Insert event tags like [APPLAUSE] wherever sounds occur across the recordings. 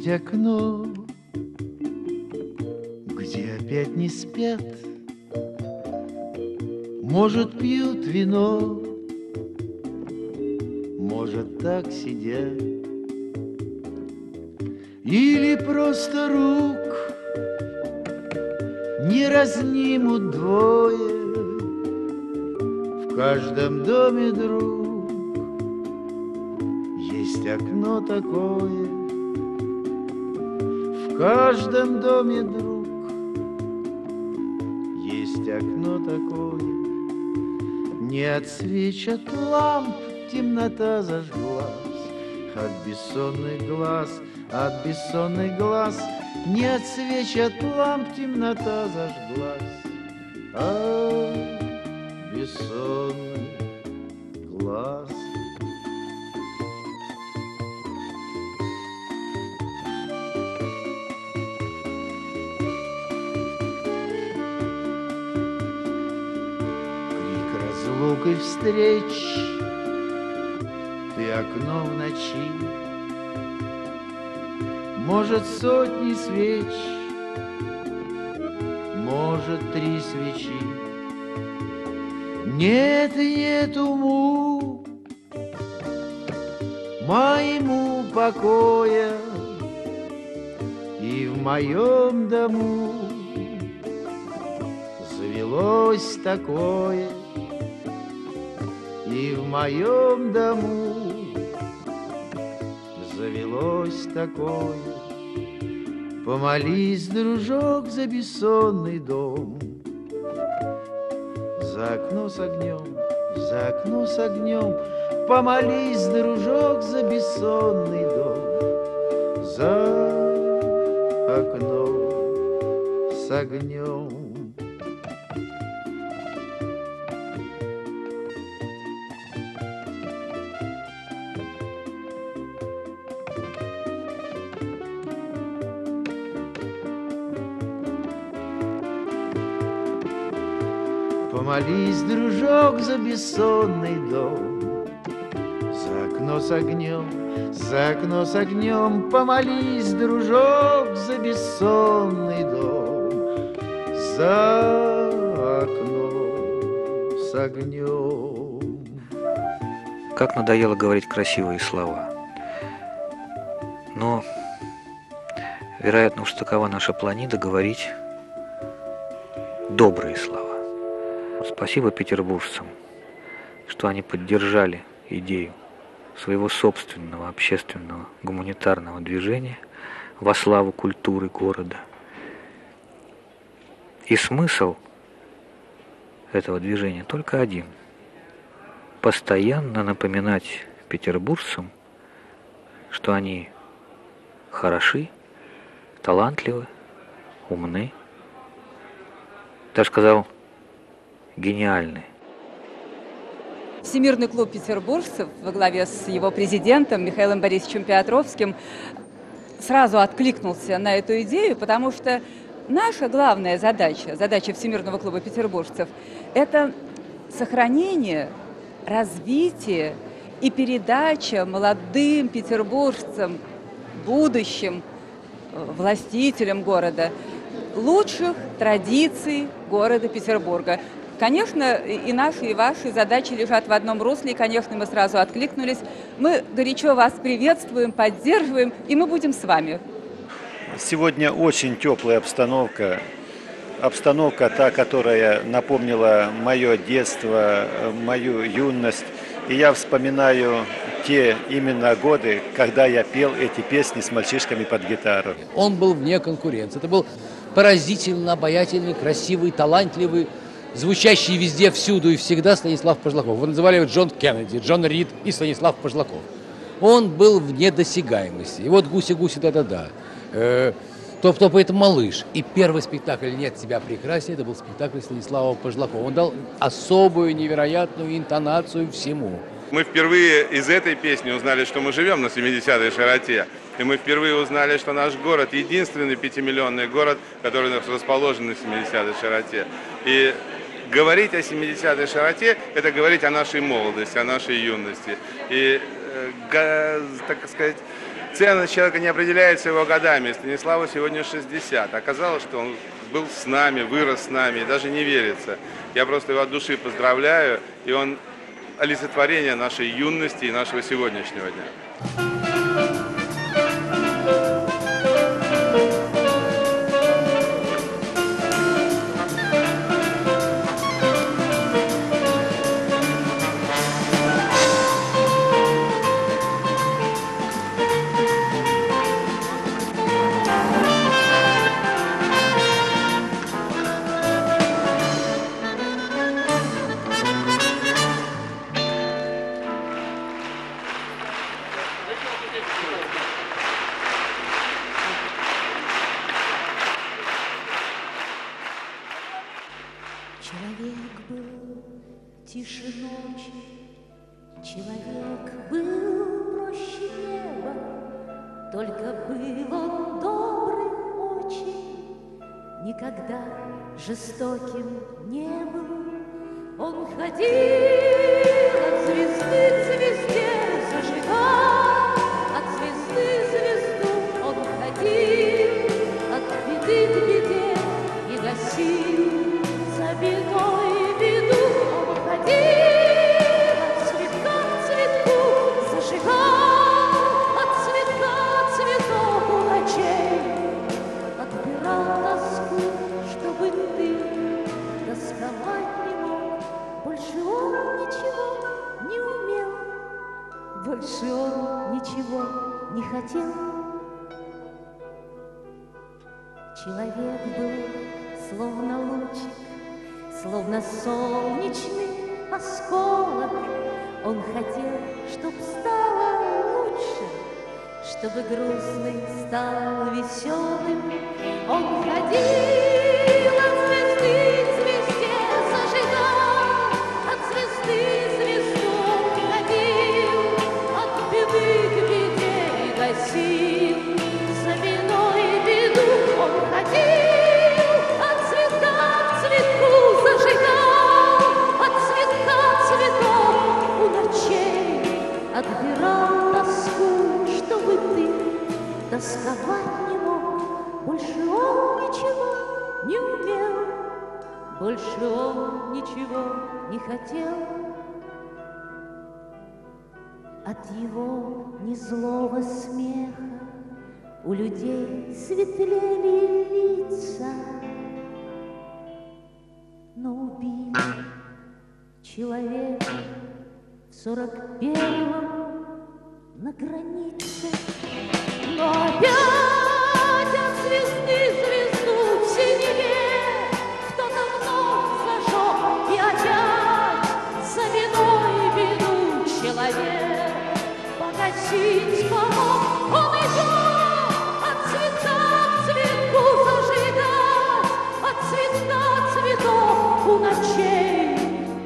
петь окно, где опять не спят, Может, пьют вино, может, так сидят, Или просто рук не разнимут двое, В каждом доме друг есть окно такое, каждом доме друг. Есть окно такое, Не отсвечат ламп, темнота зажглась. От бессонных глаз, от бессонных глаз Не отсвечат ламп, темнота зажглась. От бессонных встреч, ты окно в ночи, Может, сотни свеч, может, три свечи. Нет, нет уму моему покоя. И в моем дому завелось такое И в моем дому завелось такое. Помолись, дружок, за бессонный дом. За окно с огнем, за окно с огнем. Помолись, дружок, за бессонный дом. За окном с огнем Помолись, дружок, за бессонный дом, За окно с огнем, за окно с огнем, Помолись, дружок, за бессонный дом, За окном с огнем. Как надоело говорить красивые слова. Но, вероятно, уж такова наша планида говорить добрые слова. Спасибо петербуржцам, что они поддержали идею своего собственного общественного гуманитарного движения во славу культуры города. И смысл этого движения только один – постоянно напоминать петербуржцам, что они хороши, талантливы, умны. Даже сказал – гениальны. Всемирный клуб петербуржцев во главе с его президентом Михаилом Борисовичем Петровским сразу откликнулся на эту идею, потому что наша главная задача, задача Всемирного клуба петербуржцев, это сохранение, развитие и передача молодым петербуржцам, будущим э, властителям города лучших традиций города Петербурга. Конечно, и наши, и ваши задачи лежат в одном русле, и, конечно, мы сразу откликнулись. Мы горячо вас приветствуем, поддерживаем, и мы будем с вами. Сегодня очень теплая обстановка, обстановка та, которая напомнила мое детство, мою юность. И я вспоминаю те именно годы, когда я пел эти песни с мальчишками под гитару. Он был вне конкуренции. Это был поразительно обаятельный, красивый, талантливый, звучащий везде, всюду и всегда Станислав Пожлаков. Его называли его Джон Кеннеди, Джон Рид и Станислав Пожлаков. Он был вне досягаемости. И вот «Гуси-гуси, да-да-да». Э, топ-топ это малыш. И первый спектакль «Нет тебя прекраснее» это был спектакль Станислава Пожлакова. Он дал особую невероятную интонацию всему. Мы впервые из этой песни узнали, что мы живем на 70-й широте. И мы впервые узнали, что наш город единственный пятимиллионный город, который расположен на 70-й широте. И говорить о 70-й широте – это говорить о нашей молодости, о нашей юности. И, э, так сказать, ценность человека не определяется его годами. Станиславу сегодня 60. Оказалось, что он был с нами, вырос с нами, и даже не верится. Я просто его от души поздравляю, и он олицетворение нашей юности и нашего сегодняшнего дня. Словно лучик, Словно солнечный осколок. Он хотел, чтоб стало лучше, Чтобы грустный стал веселым. Он ходил Больше он ничего не хотел. От его незлого смеха У людей светлели лица, Но убил человек в сорок первом на границе. Но опять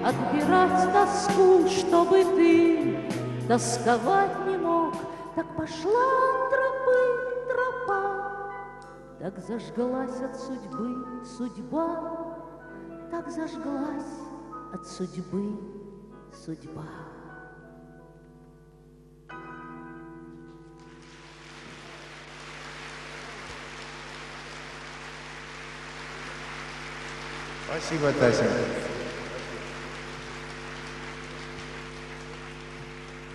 Отбирать тоску, чтобы ты тосковать не мог, так пошла тропы тропа, так зажглась от судьбы судьба, так зажглась от судьбы судьба. Спасибо, Тася.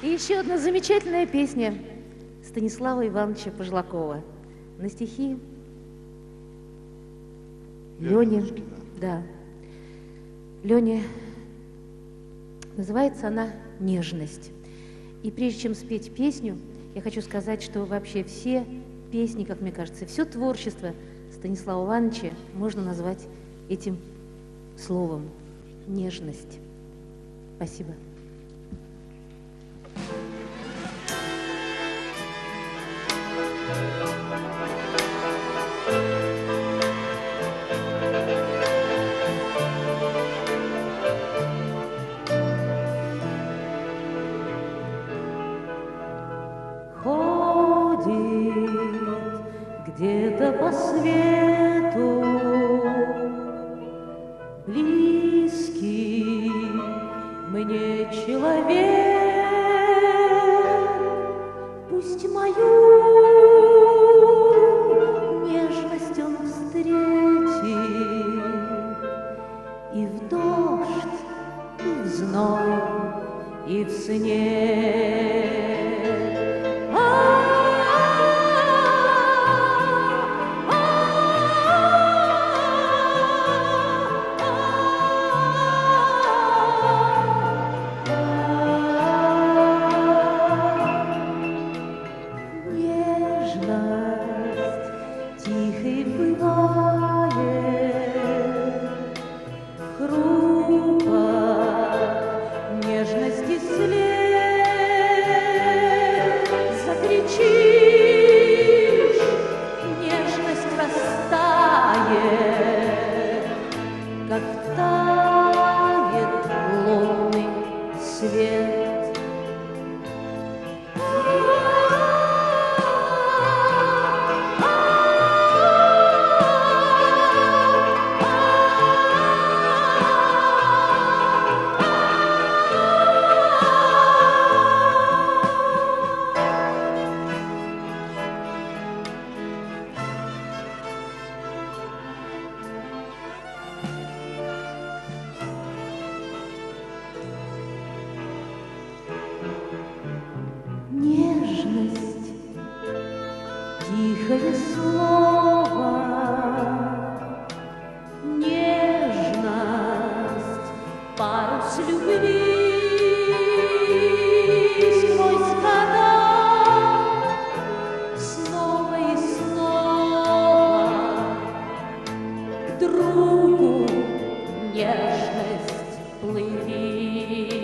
И еще одна замечательная песня Станислава Ивановича Пожлакова на стихи Лени. Да. Леня. Называется она «Нежность». И прежде чем спеть песню, я хочу сказать, что вообще все песни, как мне кажется, все творчество Станислава Ивановича можно назвать этим словом «нежность». Спасибо. другу нежность плыви.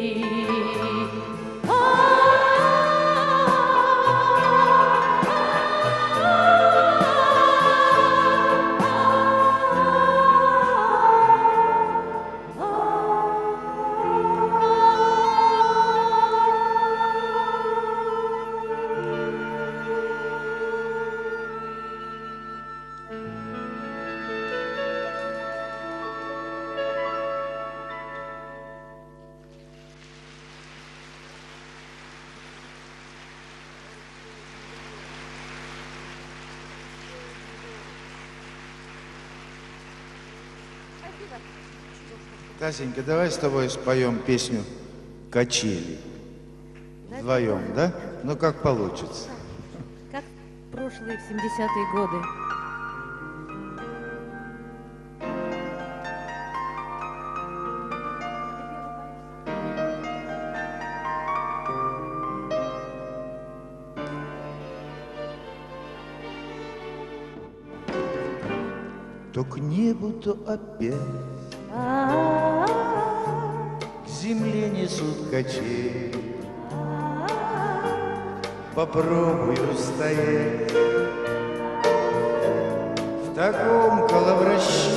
Стасенька, давай с тобой споем песню «Качели». Вдвоем, да? Ну, как получится. Как прошлые 70-е годы. То к небу, то опять пробую стоять в таком коловращении.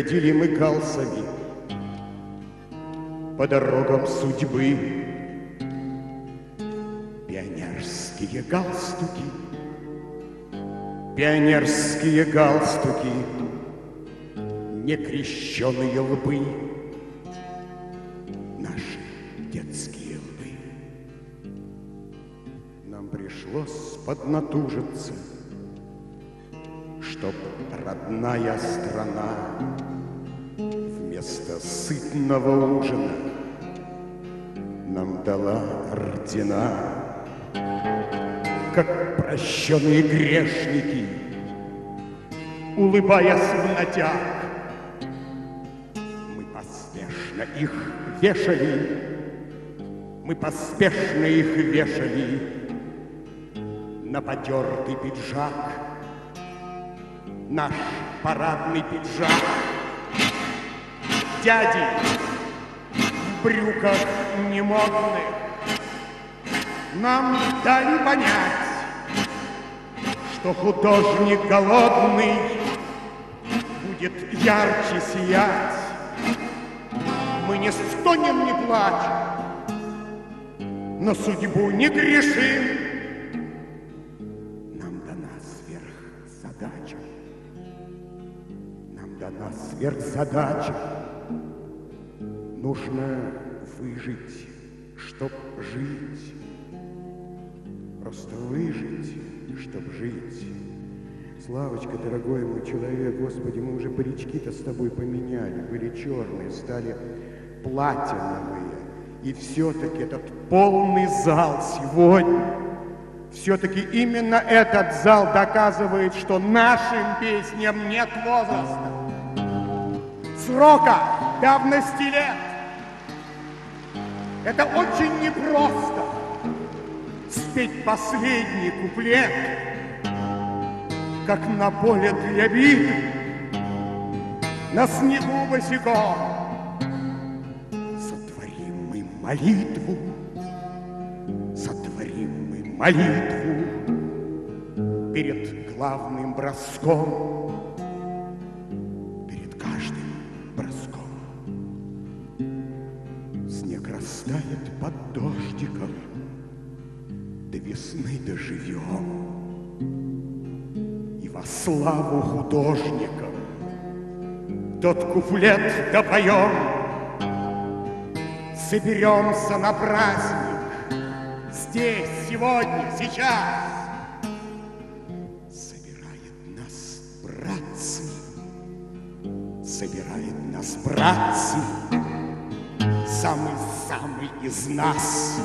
Ходили мы галсами по дорогам судьбы. Пионерские галстуки, пионерские галстуки, некрещенные лбы, наши детские лбы. Нам пришлось поднатужиться, родная страна вместо сытного ужина нам дала ордена, как прощенные грешники, улыбаясь в натяг. Мы поспешно их вешали, мы поспешно их вешали на потертый пиджак, наш парадный пиджак. Дяди в брюках немодных нам дали понять, что художник голодный будет ярче сиять. Мы не стонем, не плачем, на судьбу не грешим. Сверхзадача. Нужно выжить, чтоб жить. Просто выжить, чтоб жить. Славочка, дорогой мой человек, Господи, мы уже парички-то с тобой поменяли, были черные, стали платиновые. И все-таки этот полный зал сегодня, все-таки именно этот зал доказывает, что нашим песням нет возраста, срока, давности лет. Это очень непросто спеть последний куплет, как на поле для битвы, на снегу босиком. Сотворим мы молитву, сотворим мы молитву перед главным броском, растает под дождиком, до весны доживем. И во славу художникам тот куплет допоем. Соберемся на праздник здесь, сегодня, сейчас. Собирает нас братцы, собирает самый-самый из нас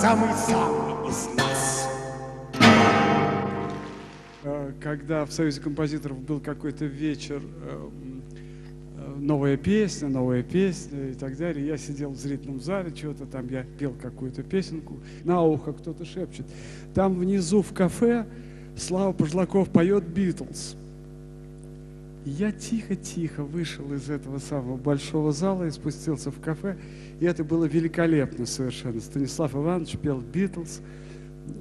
самый-самый из нас. Э, Когда в Союзе композиторов был какой-то вечер, э, э, новая песня, новая песня и так далее, я сидел в зрительном зале, что-то там я пел какую-то песенку, на ухо кто-то шепчет. Там внизу в кафе Слава Пожлаков поет «Битлз». Я тихо-тихо вышел из этого самого большого зала и спустился в кафе. И это было великолепно совершенно. Станислав Иванович пел «Битлз»,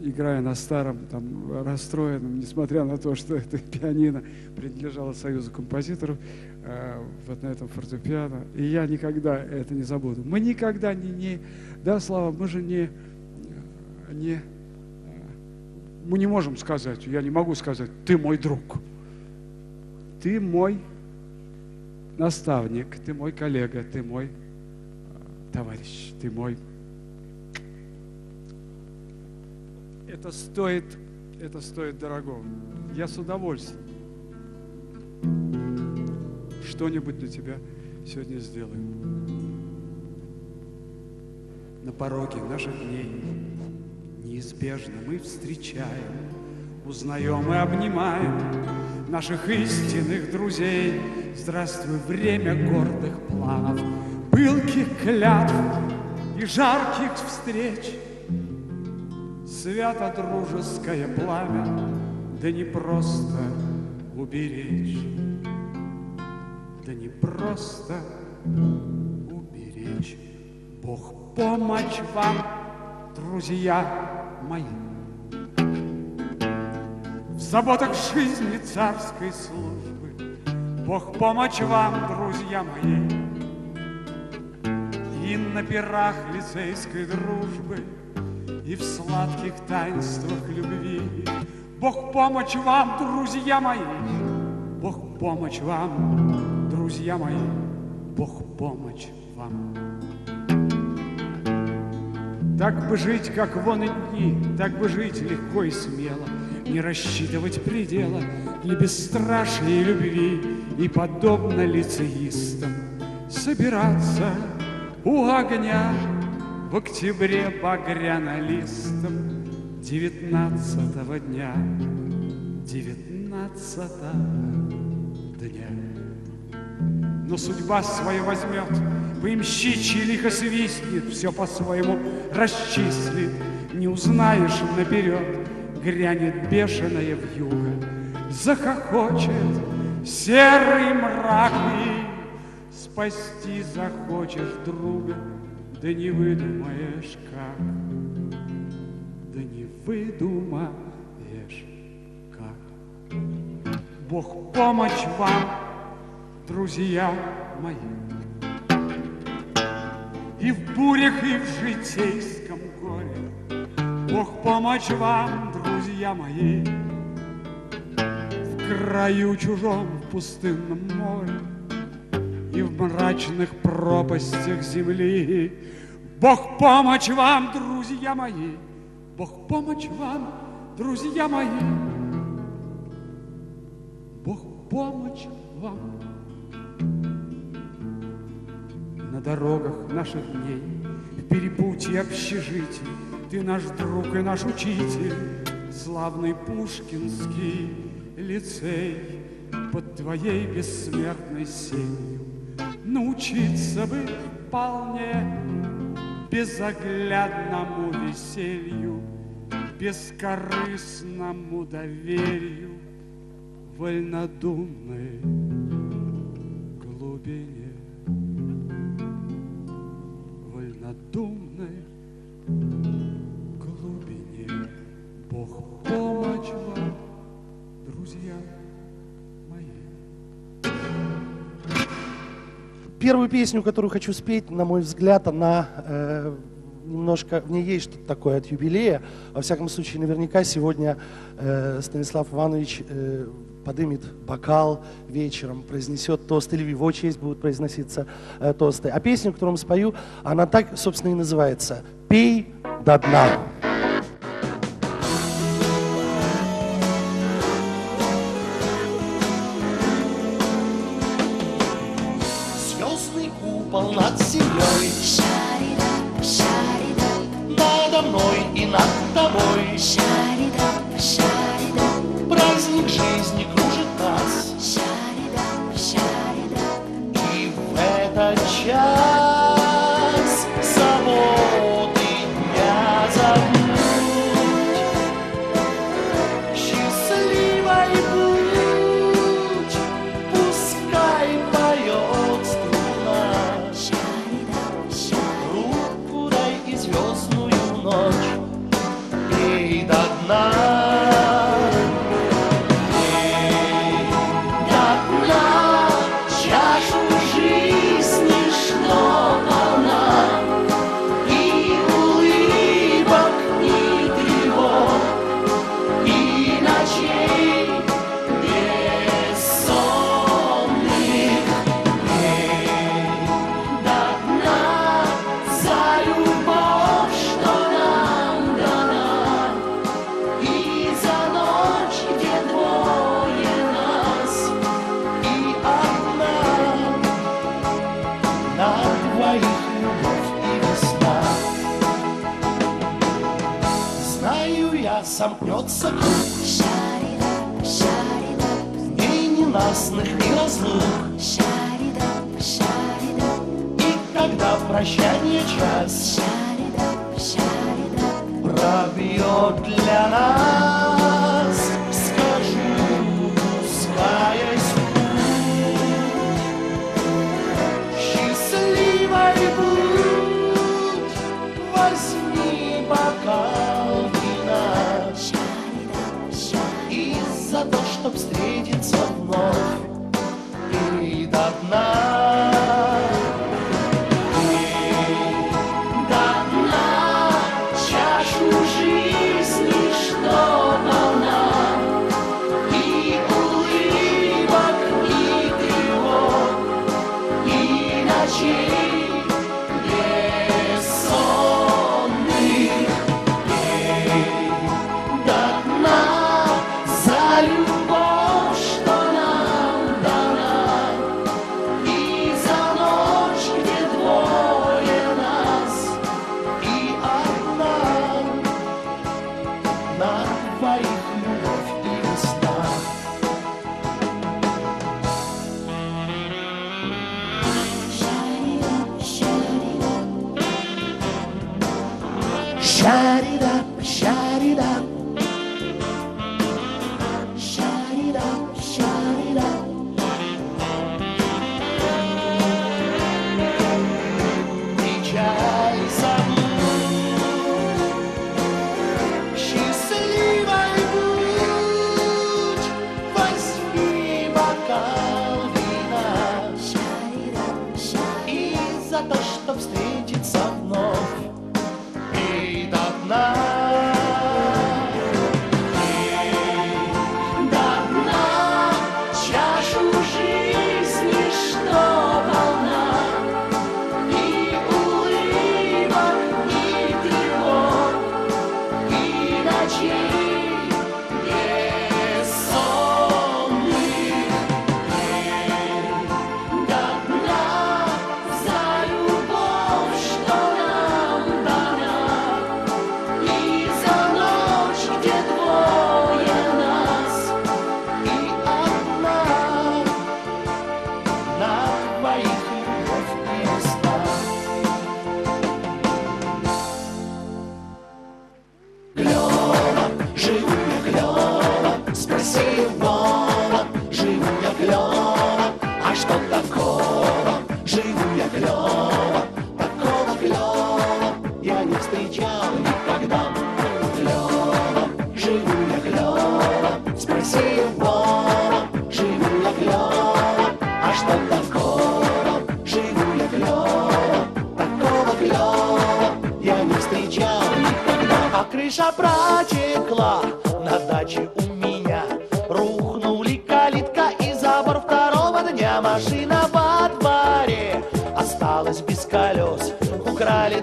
играя на старом, там, расстроенном, несмотря на то, что это [LAUGHS] пианино принадлежало Союзу композиторов, э, вот на этом фортепиано. И я никогда это не забуду. Мы никогда не, не да, Слава, мы же не, не, э, мы не можем сказать, я не могу сказать, ты мой друг. Ты мой наставник, ты мой коллега, ты мой э, товарищ, ты мой. Это стоит, это стоит дорого. Я с удовольствием что-нибудь для тебя сегодня сделаю. На пороге наших дней неизбежно мы встречаем, узнаем и обнимаем наших истинных друзей. Здравствуй, время гордых планов, пылких клятв и жарких встреч. Свято дружеское пламя, да не просто уберечь. Да не просто уберечь. Бог помочь вам, друзья мои. В заботах жизни царской службы. Бог помочь вам, друзья мои. И на пирах лицейской дружбы И в сладких таинствах любви. Бог помочь вам, друзья мои, Бог помочь вам, друзья мои, Бог помочь вам. Так бы жить, как вон и дни, так бы жить легко и смело, Не рассчитывать предела для бесстрашной любви И, подобно лицеистам, собираться у огня В октябре багряно-листом девятнадцатого дня, девятнадцатого дня. Но судьба свою возьмет, поимщичьи лихо свистнет, все по-своему расчислит, не узнаешь наперед, грянет бешеная вьюга, захохочет серый мрак и спасти захочешь друга, да не выдумаешь как да не выдумаешь как. Бог помощь вам, друзья мои. И в бурях, и в житейском горе Бог помощь вам, друзья мои. В краю чужом, в пустынном море И в мрачных пропастях земли Бог помощь вам, друзья мои. Бог помощь вам, друзья мои. Бог помощь вам. На дорогах наших дней, в перепутье общежитий, Ты наш друг и наш учитель, славный Пушкинский лицей под твоей бессмертной сенью. Научиться бы вполне безоглядному веселью, бескорыстному доверию, вольнодумной глубине, вольнодумной Первую песню, которую хочу спеть, на мой взгляд, она э, немножко, в ней есть что-то такое от юбилея. Во всяком случае, наверняка сегодня э, Станислав Иванович э, подымет бокал вечером, произнесет тост, или в его честь будут произноситься э, тосты. А песню, которую спою, она так, собственно, и называется «Пей до дна».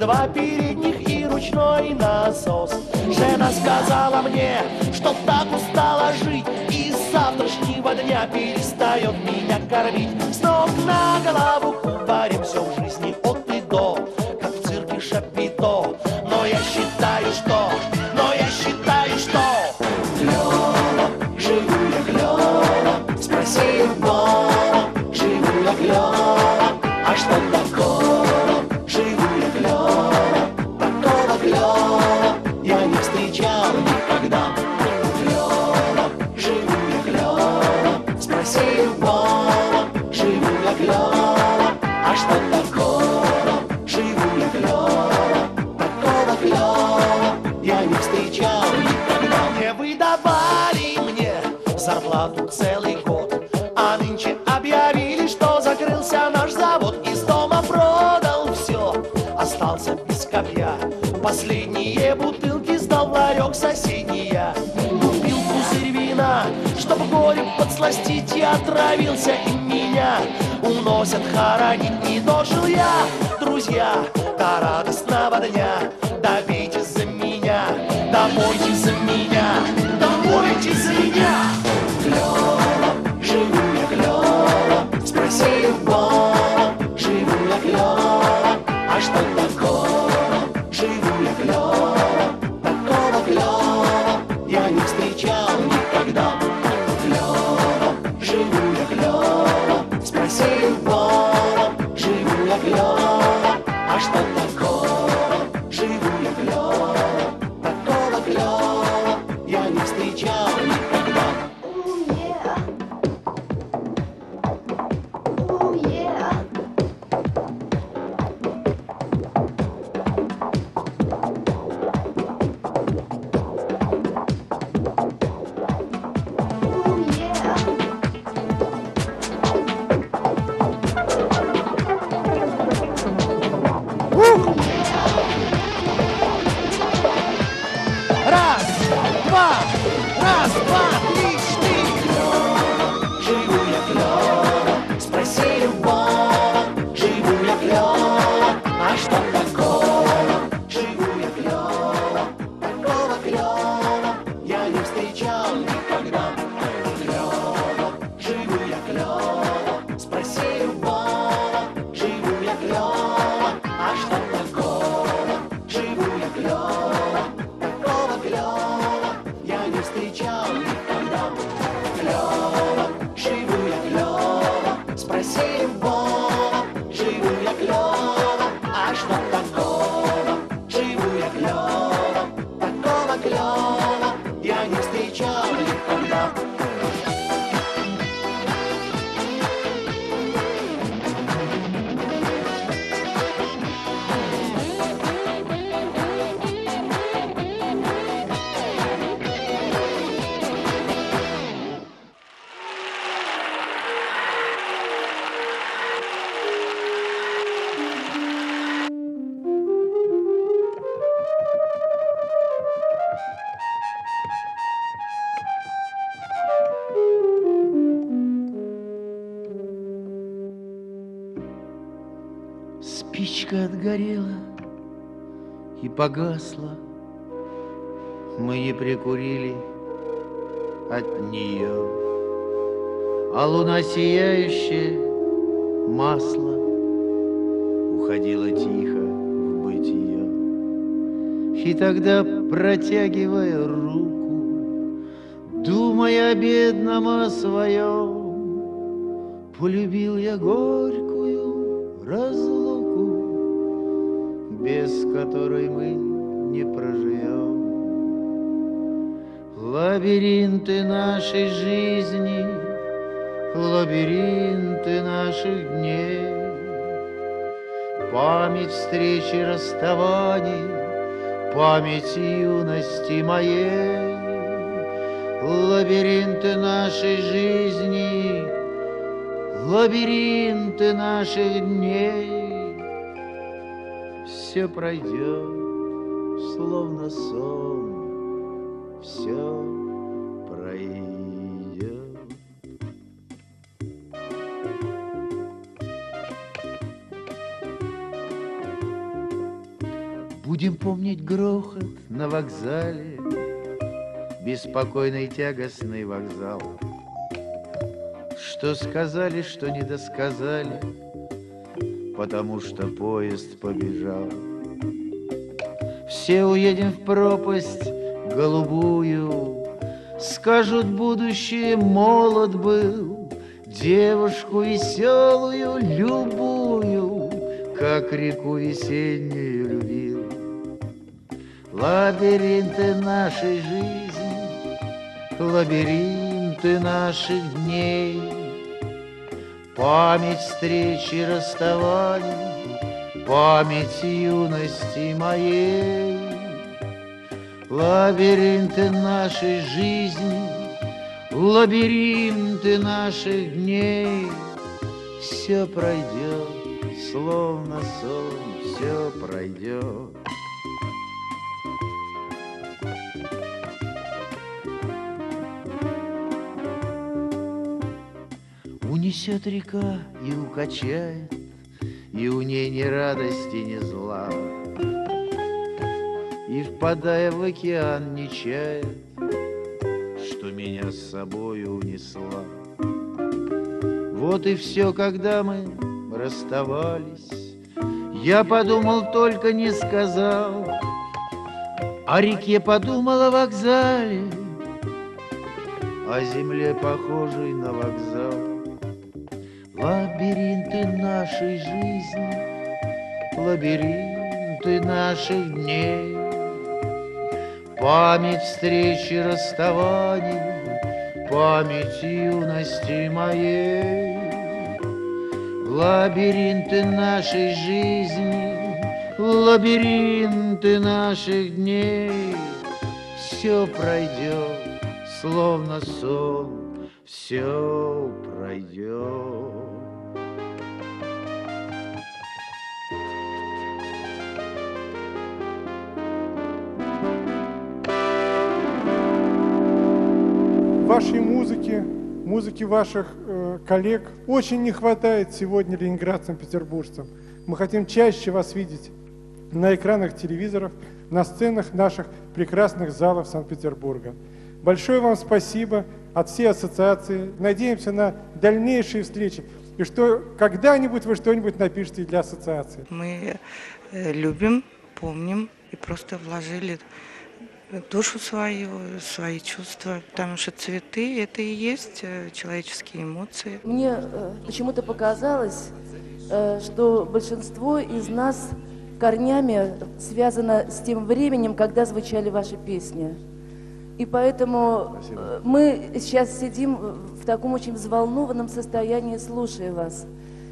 два передних и ручной насос. Жена сказала мне, что так устала жить, и с завтрашнего дня перестает меня кормить. С ног на голову кубарим все в жизни от и до, как в цирке Шапито. Но я считаю, что соседняя Купил пузырь вина, чтобы горе подсластить. Я отравился и меня уносят хоронить. Не дожил я, друзья, до радостного дня. Добейте за меня, домойте за меня Домойте за меня. Погасла. Мы не прикурили от нее. А луна сияющая, масло, Уходила тихо в бытие. И тогда, протягивая руку, Думая о бедном о своем, Полюбил я горькую Лабиринты нашей жизни, Лабиринты наших дней, Память встречи расставаний, Память юности моей, Лабиринты нашей жизни, Лабиринты наших дней. Все пройдет, словно сон, Все Будем помнить грохот на вокзале, Беспокойный тягостный вокзал. Что сказали, что не досказали, Потому что поезд побежал. Все уедем в пропасть голубую, Скажут, будущее молод был, Девушку веселую, любую, Как реку весеннюю. Лабиринты нашей жизни, лабиринты наших дней, Память встречи расставаний, память юности моей. Лабиринты нашей жизни, лабиринты наших дней, Все пройдет, словно сон, все пройдет. Унесет река и укачает, И у ней ни радости, ни зла. И, впадая в океан, не чает, Что меня с собою унесла. Вот и все, когда мы расставались, Я подумал, только не сказал, О реке подумал о вокзале, О земле, похожей на вокзал. Лабиринты нашей жизни, лабиринты наших дней, Память встречи расставаний, память юности моей. Лабиринты нашей жизни, лабиринты наших дней, Все пройдет, словно сон, все пройдет. Вашей музыки, музыки ваших э, коллег очень не хватает сегодня ленинградцам, петербуржцам. Мы хотим чаще вас видеть на экранах телевизоров, на сценах наших прекрасных залов Санкт-Петербурга. Большое вам спасибо от всей ассоциации. Надеемся на дальнейшие встречи. И что когда-нибудь вы что-нибудь напишите для ассоциации. Мы э, любим, помним и просто вложили душу свою, свои чувства, потому что цветы – это и есть э, человеческие эмоции. Мне э, почему-то показалось, что большинство из нас корнями связано с тем временем, когда звучали ваши песни. И поэтому э, мы сейчас сидим в таком очень взволнованном состоянии, слушая вас.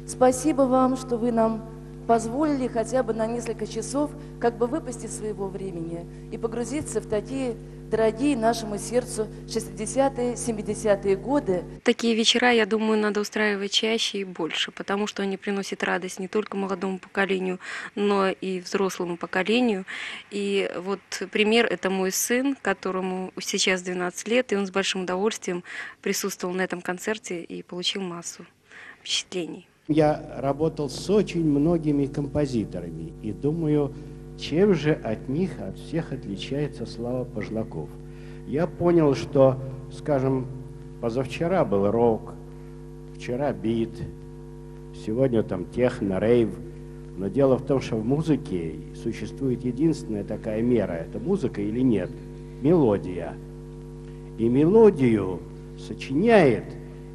Спасибо вам, что вы нам позволили хотя бы на несколько часов как бы выпасть из своего времени и погрузиться в такие дорогие нашему сердцу 60-е, 70-е годы. Такие вечера, я думаю, надо устраивать чаще и больше, потому что они приносят радость не только молодому поколению, но и взрослому поколению. И вот пример – это мой сын, которому сейчас 12 лет, и он с большим удовольствием присутствовал на этом концерте и получил массу впечатлений. Я работал с очень многими композиторами и думаю, чем же от них, от всех отличается Слава Пожлаков. Я понял, что, скажем, позавчера был рок, вчера бит, сегодня там техно, рейв. Но дело в том, что в музыке существует единственная такая мера, это музыка или нет, мелодия. И мелодию сочиняет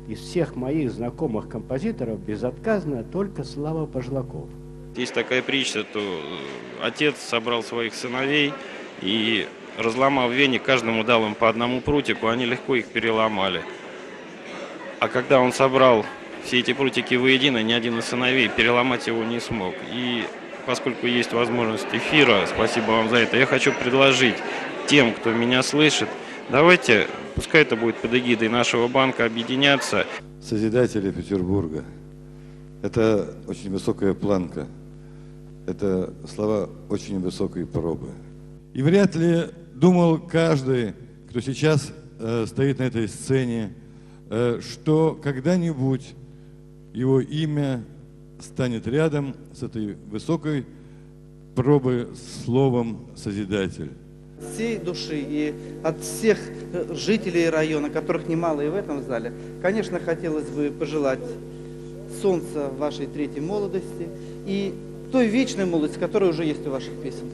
из всех моих знакомых композиторов безотказно только Слава Пожлаков. Есть такая притча, что э, отец собрал своих сыновей и, разломав веник, каждому дал им по одному прутику, они легко их переломали. А когда он собрал все эти прутики воедино, ни один из сыновей переломать его не смог. И поскольку есть возможность эфира, спасибо вам за это, я хочу предложить тем, кто меня слышит, давайте, пускай это будет под эгидой нашего банка, объединяться. Созидатели Петербурга. Это очень высокая планка. Это слова очень высокой пробы. И вряд ли думал каждый, кто сейчас э, стоит на этой сцене, э, что когда-нибудь его имя станет рядом с этой высокой пробы словом «Созидатель». Всей души и от всех э, жителей района, которых немало и в этом зале, конечно, хотелось бы пожелать солнца вашей третьей молодости и той вечной молодости, которая уже есть у ваших песен.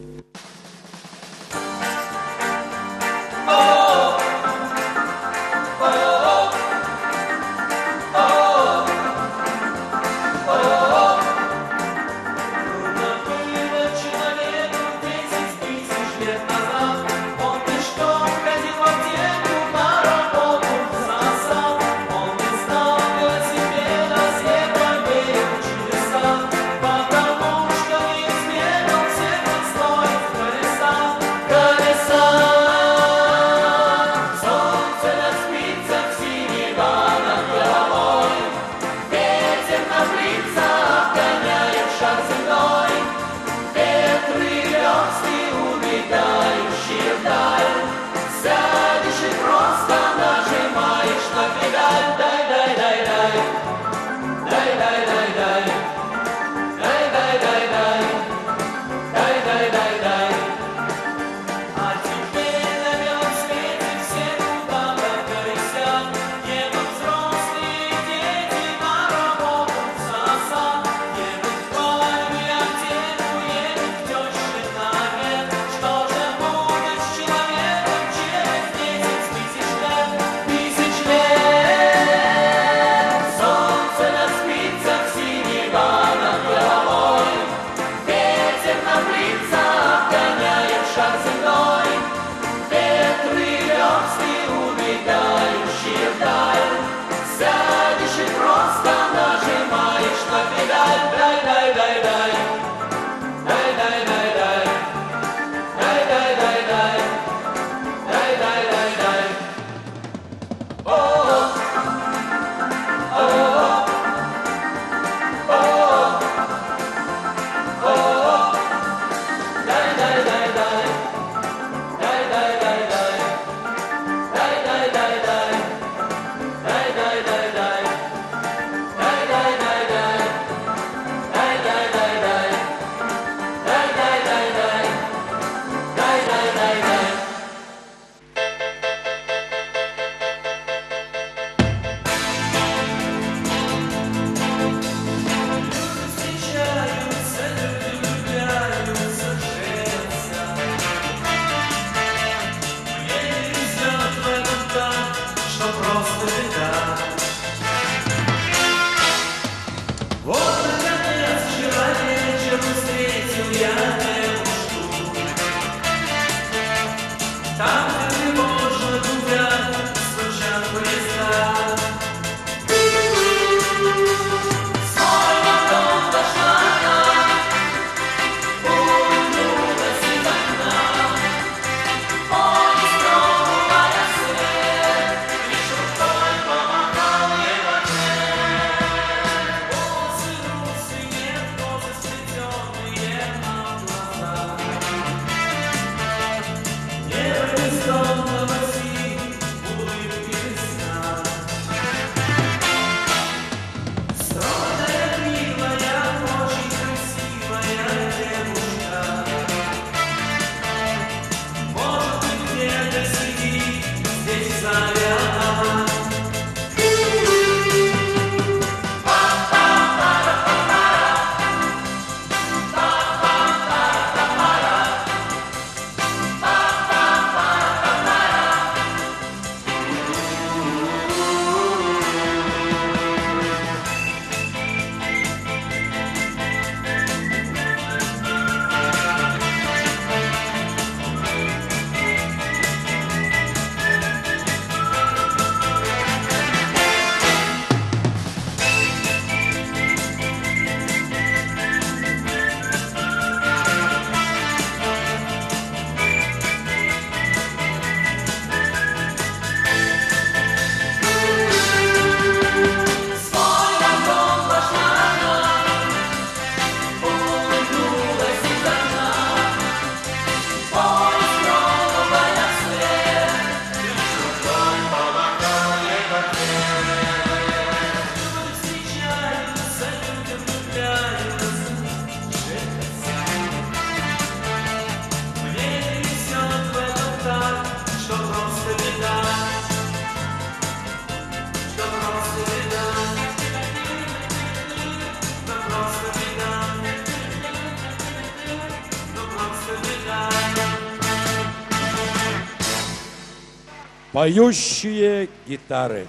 Поющие гитары.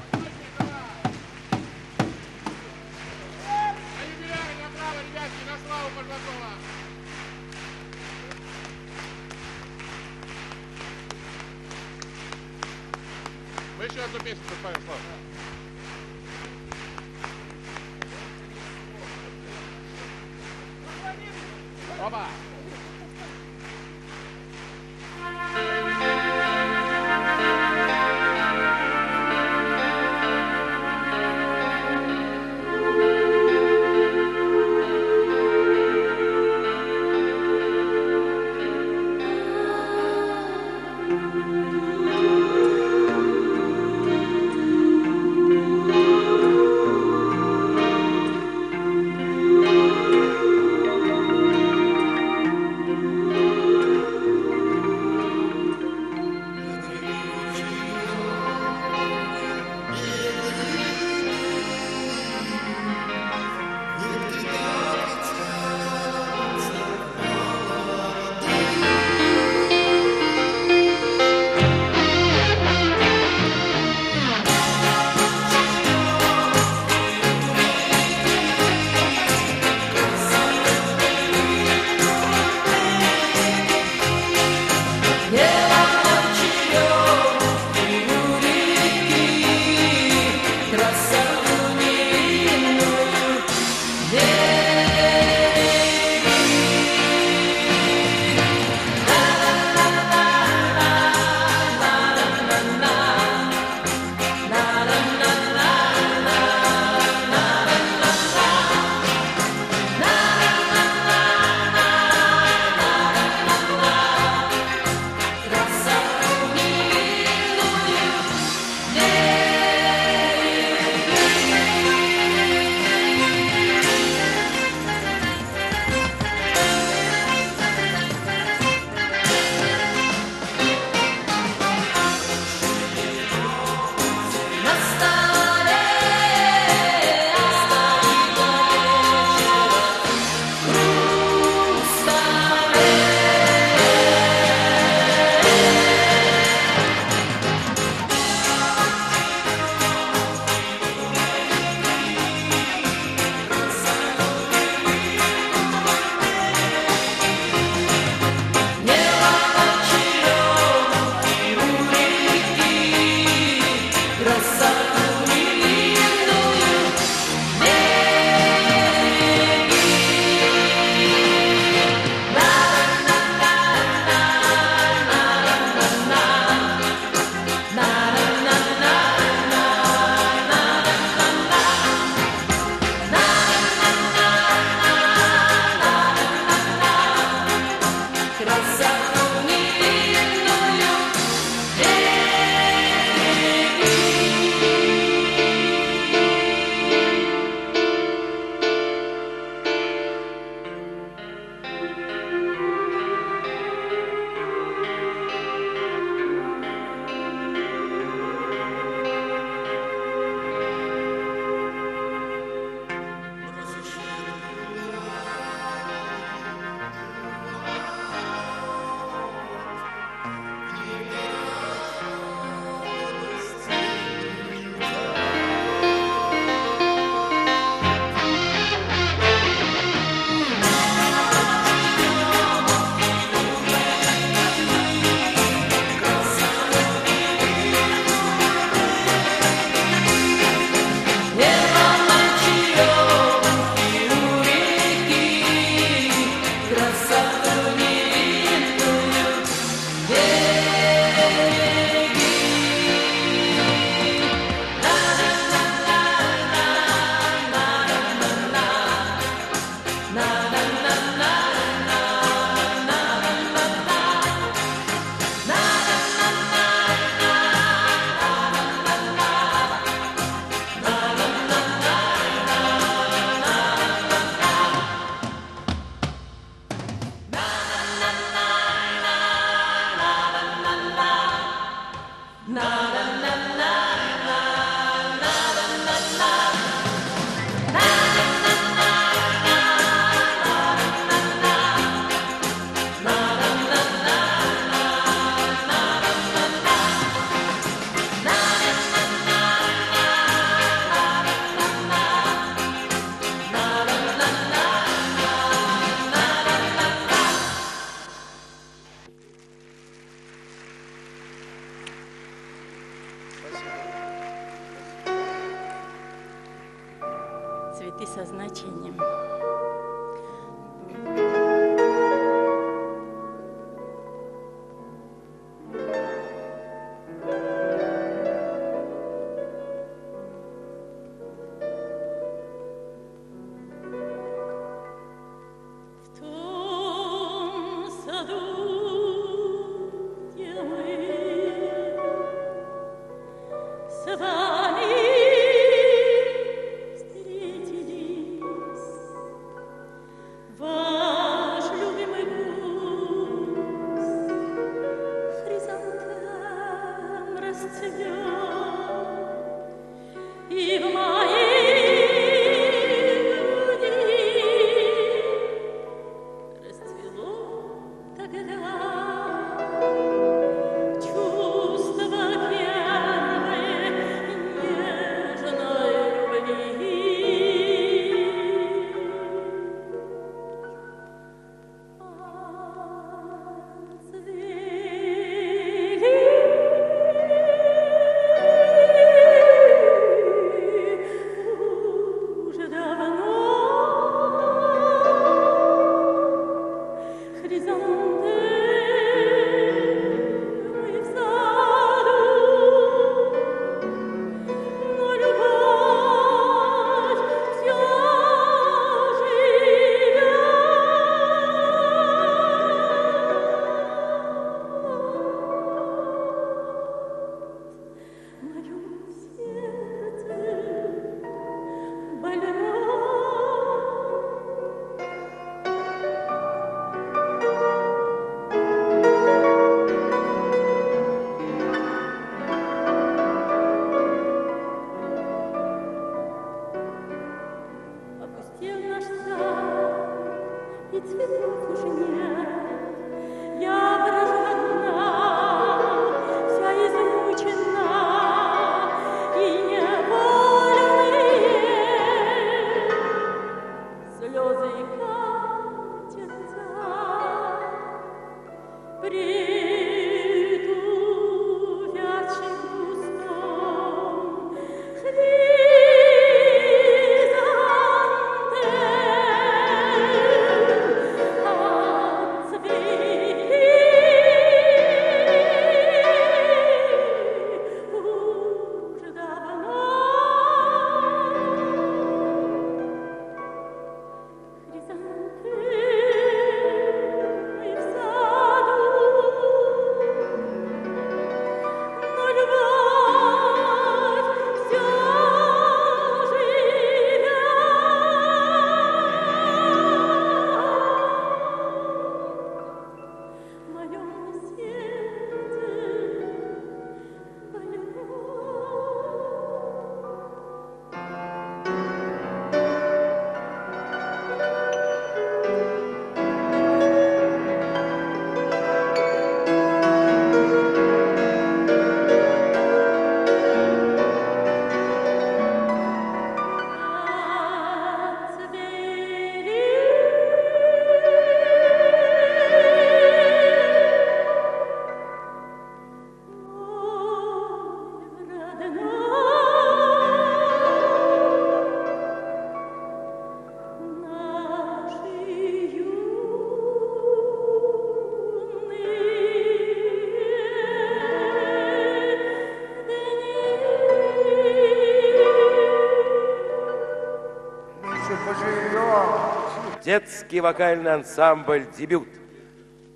Детский вокальный ансамбль «Дебют».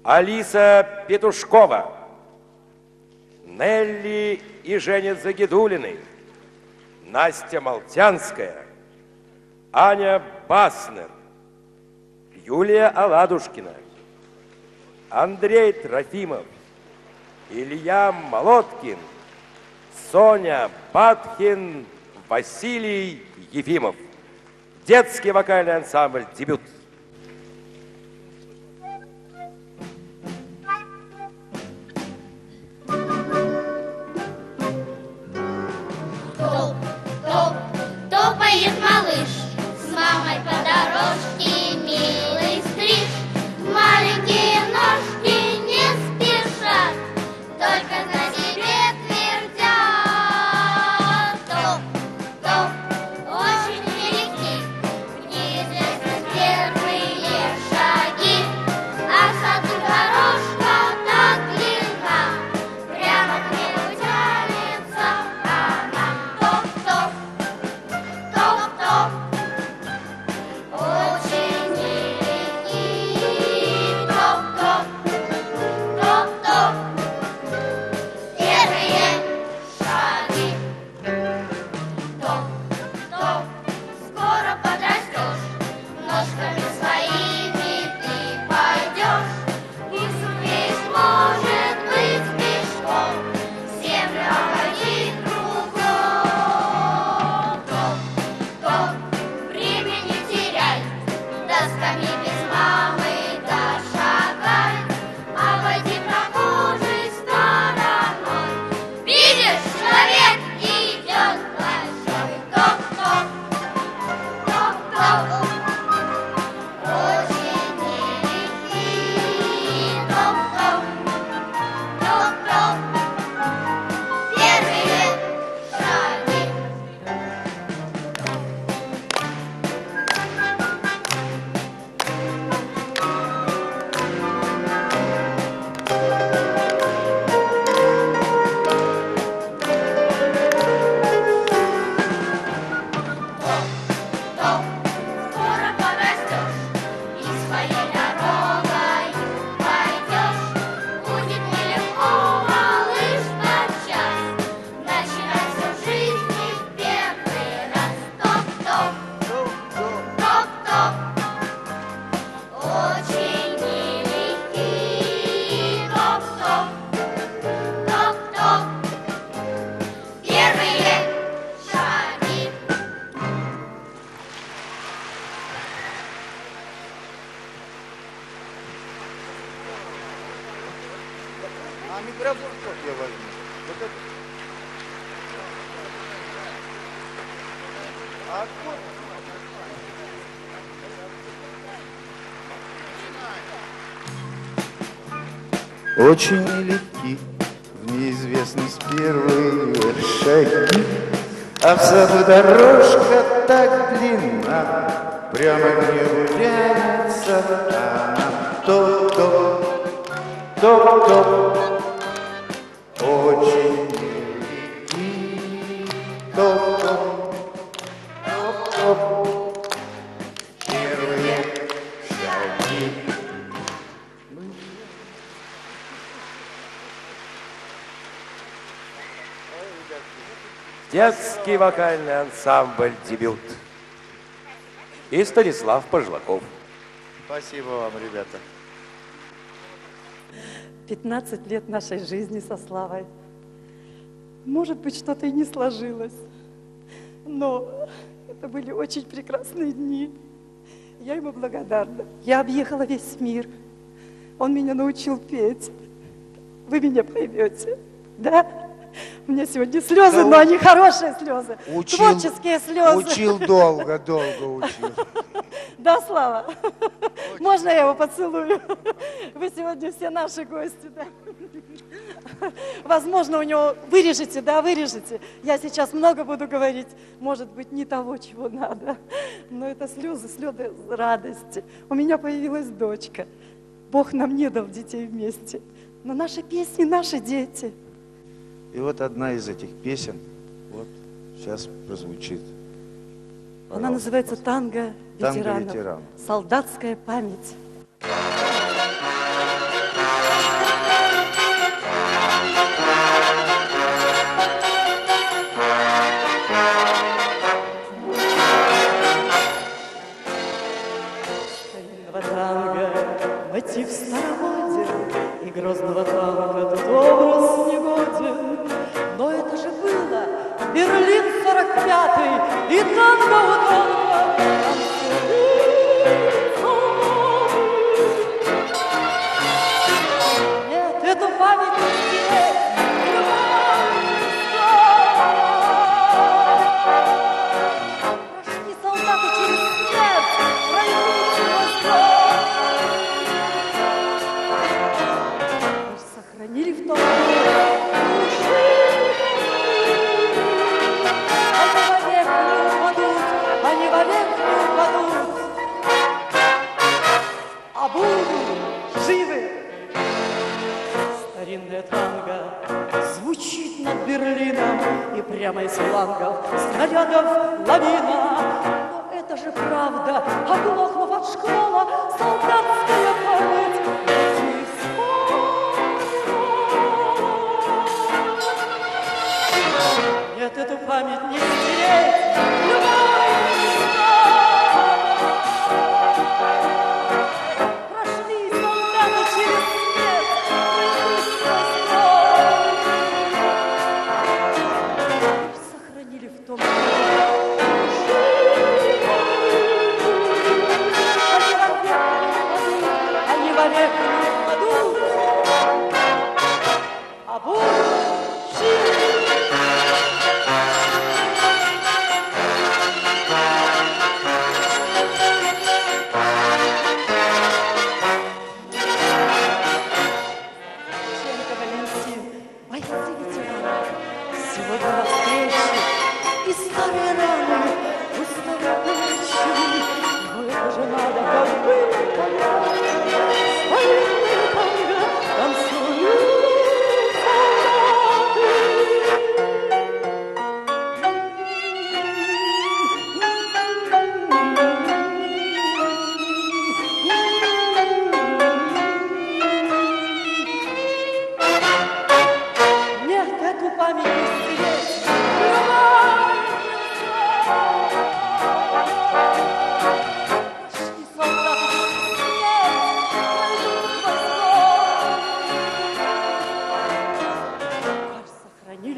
Алиса Петушкова, Нелли и Женя Загидулины, Настя Молтянская, Аня Баснер, Юлия Аладушкина, Андрей Трофимов, Илья Молоткин, Соня Батхин, Василий Ефимов. Детский вокальный ансамбль «Дебют». Очень нелегки в неизвестность первые шаги, А в саду дорожка так длинна, Прямо к небу тянется она. Топ-топ, топ-топ, Детский вокальный ансамбль «Дебют». И Станислав Пожлаков. Спасибо вам, ребята. 15 лет нашей жизни со Славой. Может быть, что-то и не сложилось, но это были очень прекрасные дни. Я ему благодарна. Я объехала весь мир. Он меня научил петь. Вы меня поймете, да? [LAUGHS] У меня сегодня слезы, Да но они хорошие слезы. Учил- Творческие слезы. Учил долго, долго учил. [LAUGHS] Да, Слава? [LAUGHS] Можно я его поцелую? Вы сегодня все наши гости, да? Возможно, у него... Вырежете, да, вырежете. Я сейчас много буду говорить, может быть, не того, чего надо. Но это слезы, слезы радости. У меня появилась дочка. Бог нам не дал детей вместе. Но наши песни, наши дети. И вот одна из этих песен, вот сейчас прозвучит. Она называется «Танго «Танго ветеранов». ветеранов». Солдатская память. И танго у танго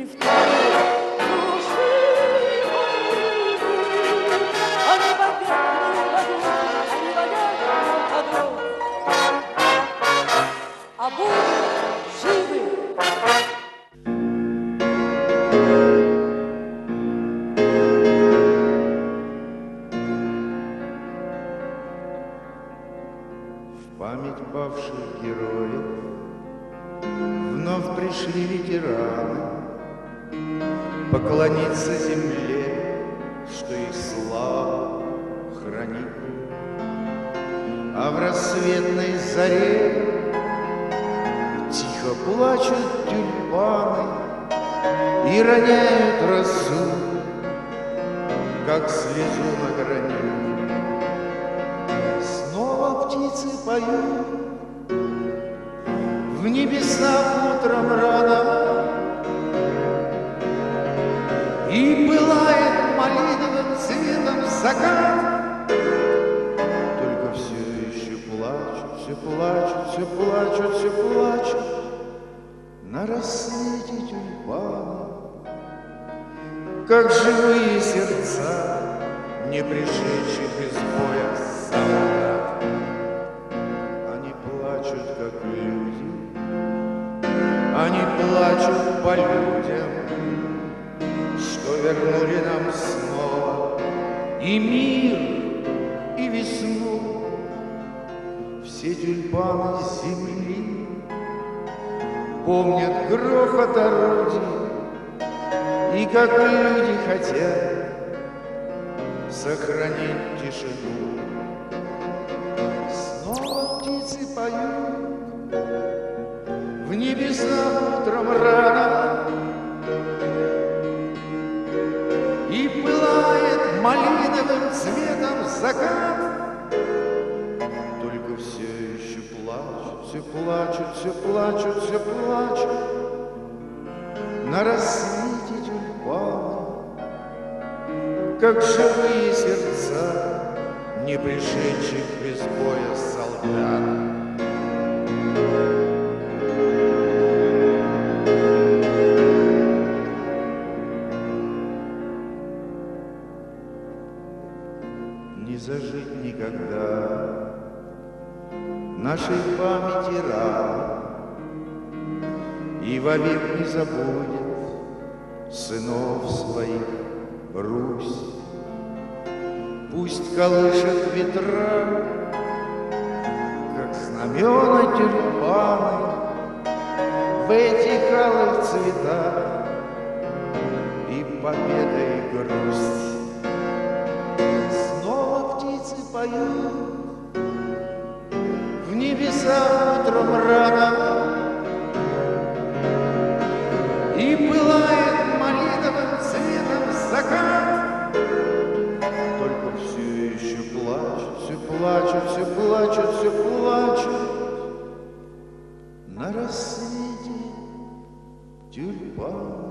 drifting. Зажить никогда нашей памяти раны и вовек не забудет сынов своих Русь. Пусть колышет ветра, как знамена тюльпаны в этих алых цветах и победа и грусть. Поют в небесах утром рано. И пылает малиновым цветом закат. Только все еще плачут, все плачут, все плачут, все плачут. На рассвете тюльпаны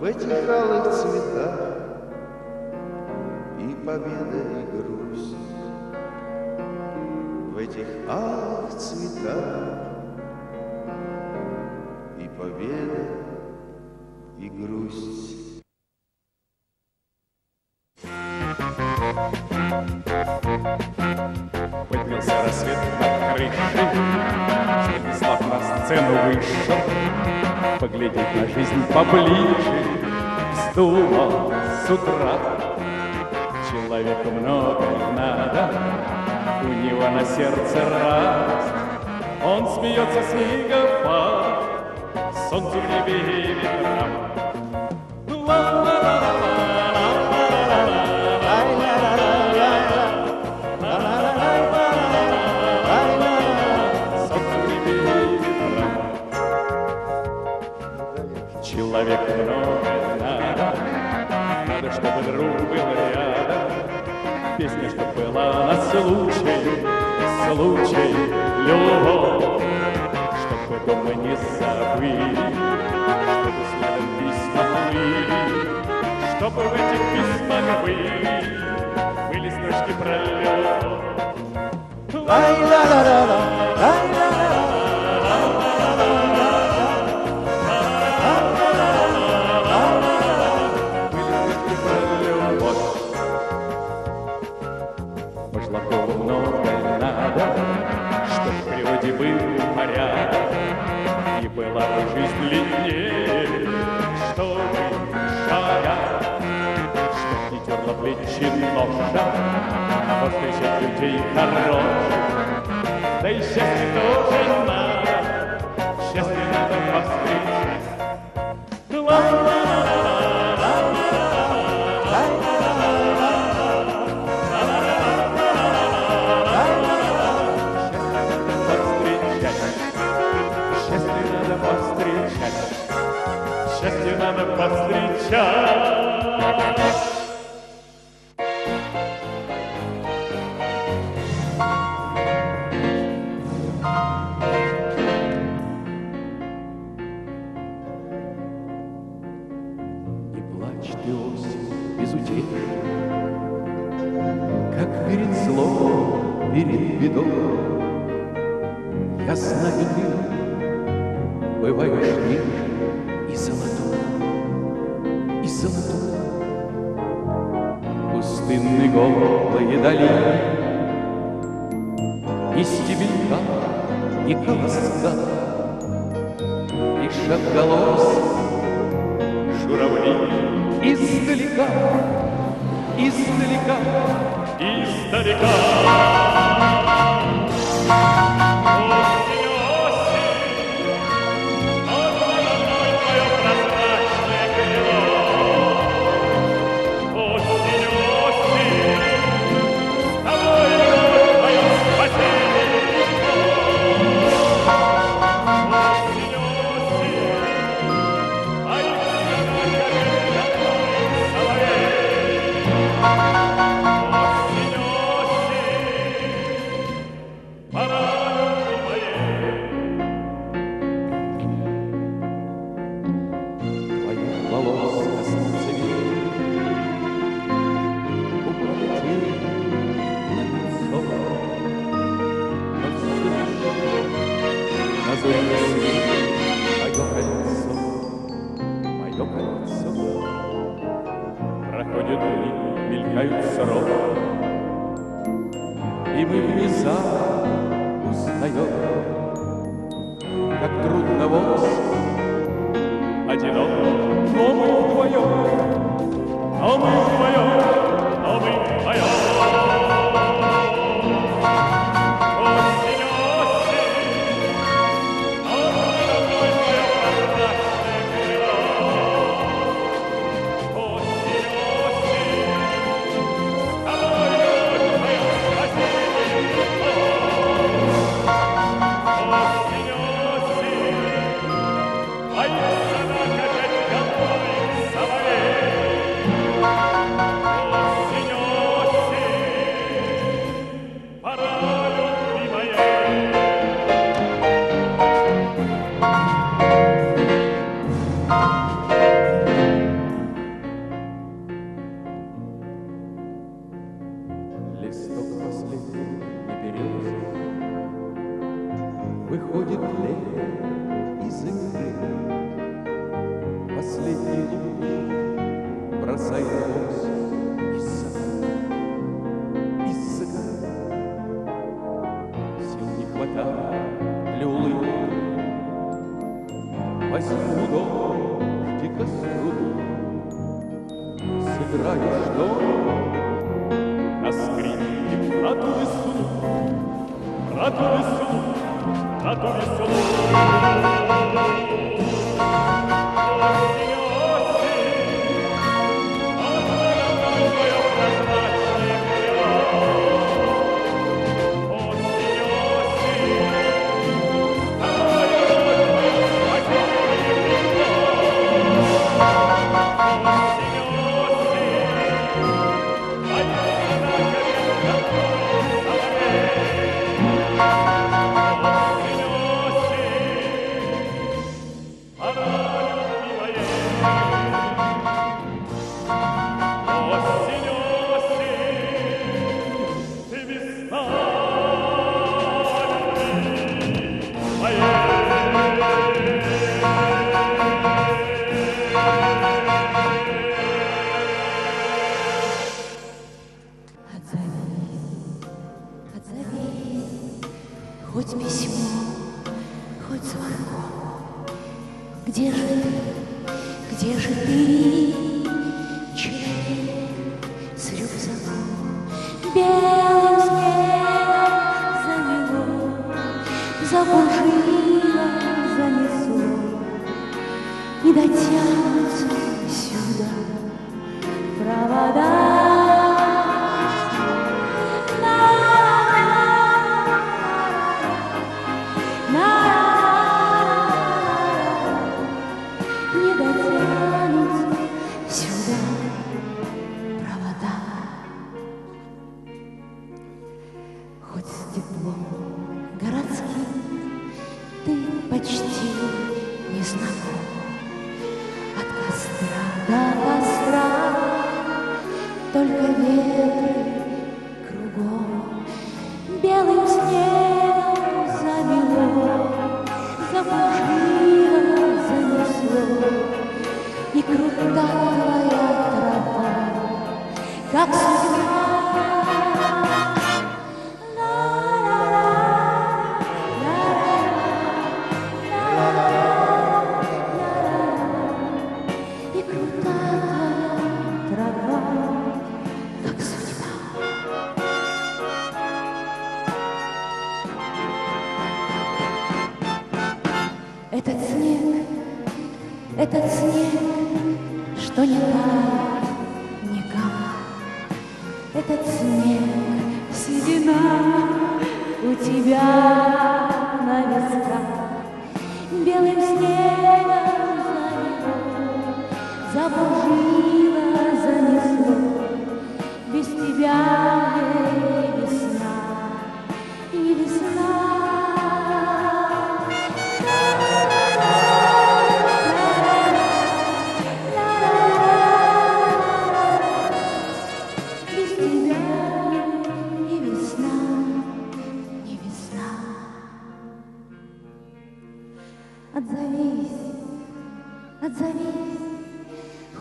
в этих алых цветах победа, и грусть в этих алых цветах и победа, и грусть. Поднялся рассвет над крышей, Станислав на сцену вышел, Поглядеть на жизнь поближе, Вздумал с утра. Человеку много не надо, У него на сердце радость, Он смеется снегопад, Солнцу в небе и ветрам. Человеку много чтобы друг был рядом. Песня, чтоб была на случай, случай любовь. Чтобы дома не забыли, чтобы следом письма плыли, чтобы в этих письмах были, были строчки про любовь. Башлакову Ты хорош, да и счастье тоже надо, счастье надо повстречать. Ла-ла-ла. повстречать, счастье надо повстречать. angelical что кольцо. Проходят дни, мелькают сроки, И мы внезапно узнаем, Как трудно вот одинок, но мы вдвоем, но мы вдвоем.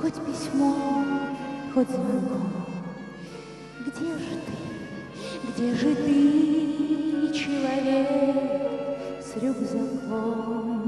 Хоть письмом, хоть звонком. Где же ты, где же ты, человек с рюкзаком?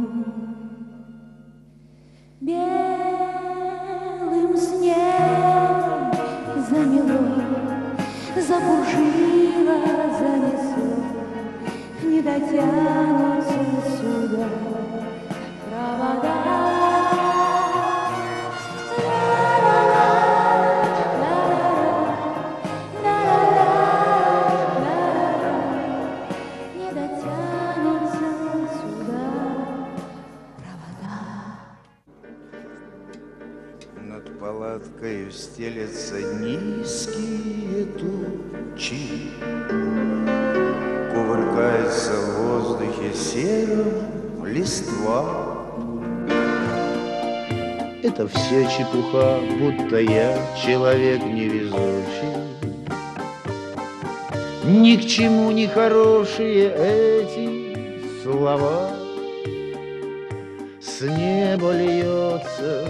Чепуха, будто я человек невезучий. Ни к чему не хорошие эти слова. С неба льется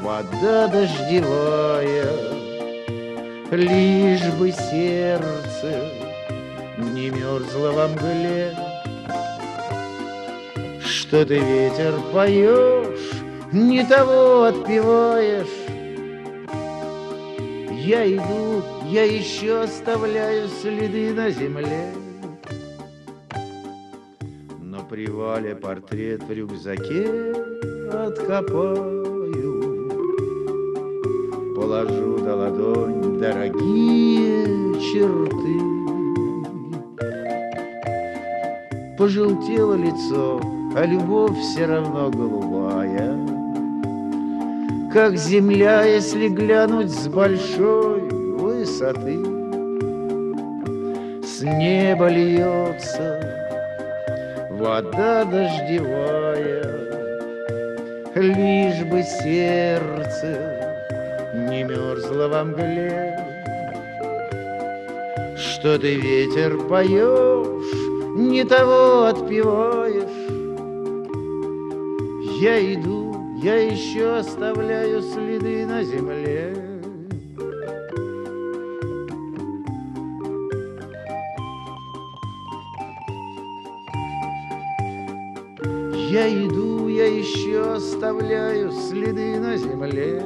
вода дождевая, Лишь бы сердце не мерзло во мгле. Что ты, ветер, поешь, не того отпеваешь. Я иду, я еще оставляю следы на земле. На привале портрет в рюкзаке откопаю. Положу на ладонь дорогие черты. Пожелтело лицо, а любовь все равно голубая. Как земля, если глянуть с большой высоты. С неба льется вода дождевая, Лишь бы сердце не мерзло во мгле. Что ты, ветер, поешь, не того отпеваешь. Я иду, я еще оставляю следы на земле. Я иду, я еще оставляю следы на земле.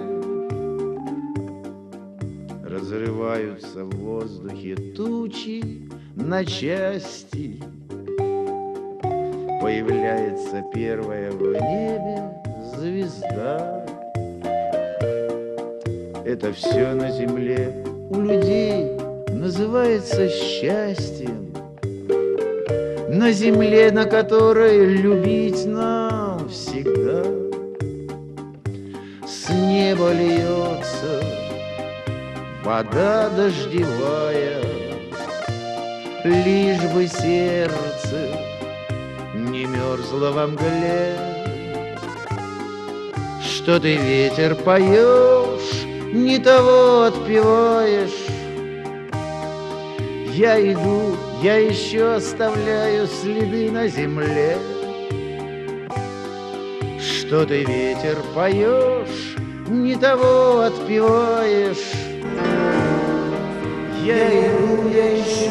Разрываются в воздухе тучи на части. появляется первая в небе звезда. Это все на земле у людей называется счастьем. На земле, на которой любить нам всегда. С неба льется вода дождевая, Лишь бы сердце не мерзло во мгле. Что ты, ветер, поешь, не того отпеваешь. Я иду, я еще оставляю следы на земле. Что ты, ветер, поешь, не того отпеваешь. Я иду, я еще